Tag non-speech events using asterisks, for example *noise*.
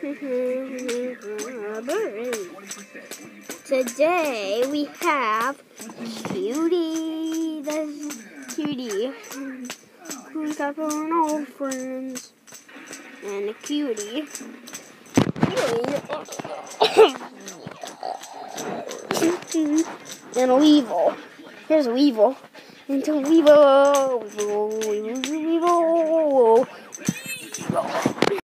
Today we have Cutty, that's Cutty, who's got an old friends, and a Cutty. *coughs* and a Weevil. Here's a Weevil. And a Weevil. Weevil.